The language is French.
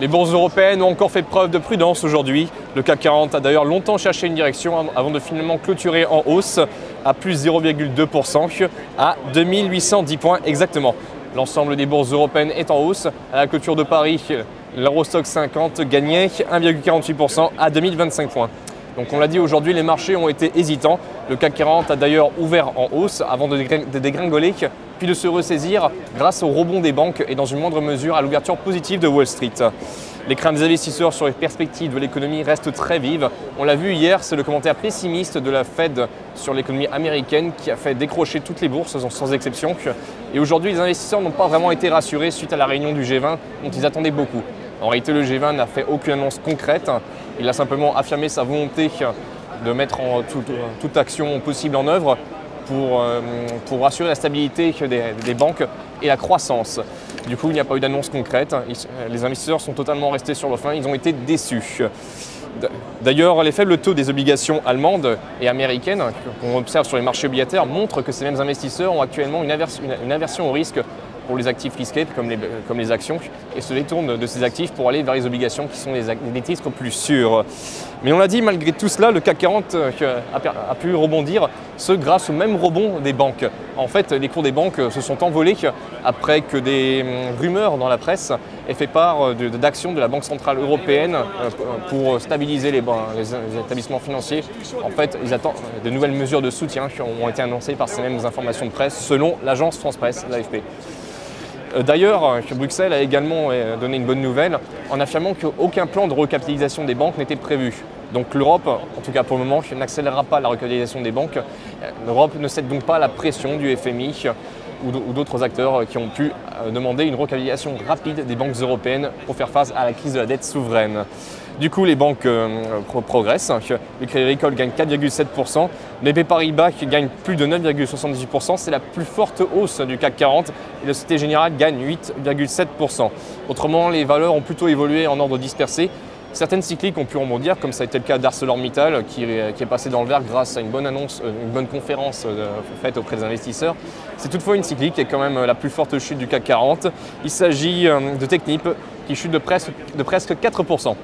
Les bourses européennes ont encore fait preuve de prudence aujourd'hui. Le CAC 40 a d'ailleurs longtemps cherché une direction avant de finalement clôturer en hausse à plus 0,2% à 2810 points exactement. L'ensemble des bourses européennes est en hausse. À la clôture de Paris, l'Eurostock 50 gagnait 1,48% à 2025 points. Donc on l'a dit aujourd'hui, les marchés ont été hésitants. Le CAC 40 a d'ailleurs ouvert en hausse avant de dégringoler, puis de se ressaisir grâce au rebond des banques et dans une moindre mesure à l'ouverture positive de Wall Street. Les craintes des investisseurs sur les perspectives de l'économie restent très vives. On l'a vu hier, c'est le commentaire pessimiste de la Fed sur l'économie américaine qui a fait décrocher toutes les bourses sans exception. Et aujourd'hui, les investisseurs n'ont pas vraiment été rassurés suite à la réunion du G20 dont ils attendaient beaucoup. En réalité, le G20 n'a fait aucune annonce concrète. Il a simplement affirmé sa volonté de mettre toute, action possible en œuvre pour, euh, assurer la stabilité des, banques et la croissance. Du coup, il n'y a pas eu d'annonce concrète. les investisseurs sont totalement restés sur le fin. Ils ont été déçus. D'ailleurs, les faibles taux des obligations allemandes et américaines qu'on observe sur les marchés obligataires montrent que ces mêmes investisseurs ont actuellement une aversion au risque pour les actifs risqués comme les, comme les actions et se détournent de ces actifs pour aller vers les obligations qui sont les, titres plus sûrs. Mais on l'a dit, malgré tout cela, le CAC 40 euh, a, pu rebondir, ce grâce au même rebond des banques. En fait, les cours des banques se sont envolés après que des hum, rumeurs dans la presse aient fait part euh, d'actions de la Banque Centrale Européenne euh, pour stabiliser les, les établissements financiers. En fait, ils attendent de nouvelles mesures de soutien qui ont été annoncées par ces mêmes informations de presse selon l'agence France Presse, l'AFP. Euh, d'ailleurs, euh, Bruxelles a également euh, donné une bonne nouvelle en affirmant qu'aucun plan de recapitalisation des banques n'était prévu. Donc l'Europe, en tout cas pour le moment, n'accélérera pas la recapitalisation des banques. L'Europe ne cède donc pas à la pression du FMI ou d'autres acteurs qui ont pu demander une recapitalisation rapide des banques européennes pour faire face à la crise de la dette souveraine. Du coup, les banques euh, progressent. Le Crédit Agricole gagne 4,7%. Les Paribas gagne plus de 9,78%. C'est la plus forte hausse du CAC 40. Et la Société Générale gagne 8,7%. Autrement, les valeurs ont plutôt évolué en ordre dispersé. Certaines cycliques ont pu rebondir, comme ça a été le cas d'ArcelorMittal, qui, est passé dans le vert grâce à une bonne annonce, euh, une bonne conférence euh, faite auprès des investisseurs. C'est toutefois une cyclique qui est quand même la plus forte chute du CAC 40. Il s'agit de Technip, qui chute de presque 4%.